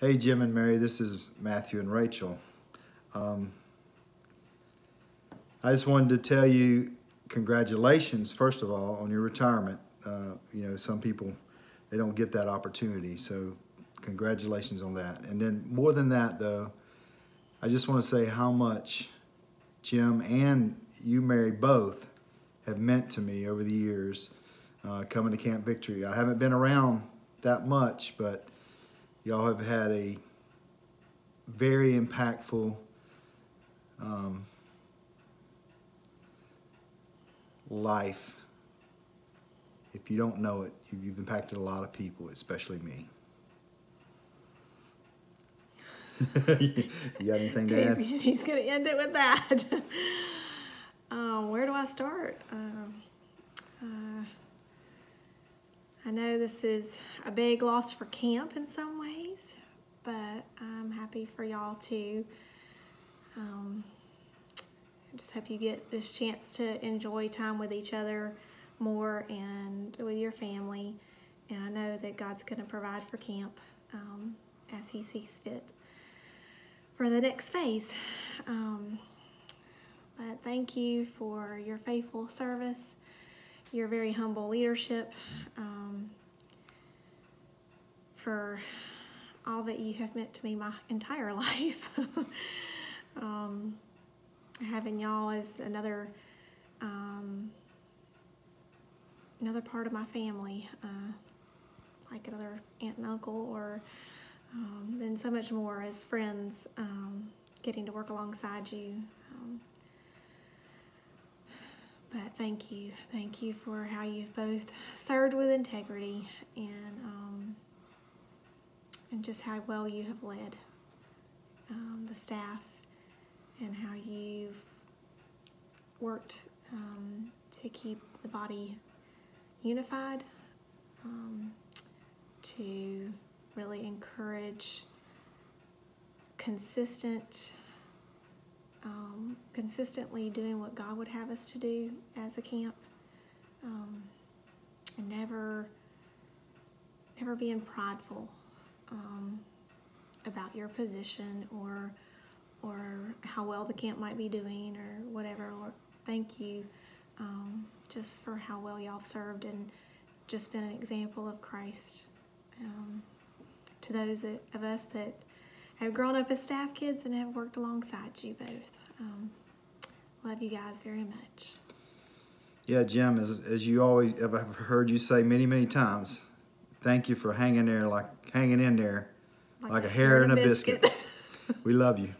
Hey, Jim and Mary, this is Matthew and Rachel. Um, I just wanted to tell you congratulations, first of all, on your retirement. Uh, you know, some people, they don't get that opportunity, so congratulations on that. And then, more than that, though, I just want to say how much Jim and you, Mary, both have meant to me over the years uh, coming to Camp Victory. I haven't been around that much, but y'all have had a very impactful um, life. If you don't know it, you- you've impacted a lot of people, especially me. you got anything to add? He's, he's going to end it with that. um, where do I start? Um, uh, I know this is a big loss for camp in some ways, but I'm happy for y'all too. Um, I just hope you get this chance to enjoy time with each other more and with your family. And I know that God's going to provide for camp um, as He sees fit for the next phase. Um, but thank you for your faithful service, your very humble leadership, um, for all that you have meant to me my entire life. um, having y'all as another um, another part of my family, uh, like another aunt and uncle, or um, and so much more as friends, um, getting to work alongside you. Um, but thank you, thank you for how you've both served with integrity and um, and just how well you have led um, the staff and how you've worked um, to keep the body unified, um, to really encourage consistent, um, consistently doing what God would have us to do as a camp, um, and never, never being prideful um, about your position or or how well the camp might be doing or whatever. Lord, thank you um, just for how well y'all served and just been an example of Christ um, to those that, of us that have grown up as staff kids and have worked alongside you both. Um, love you guys very much. Yeah, Jim, as, as you always have heard you say many, many times, thank you for hanging there, like hanging in there, like, a hair and a biscuit. we love you.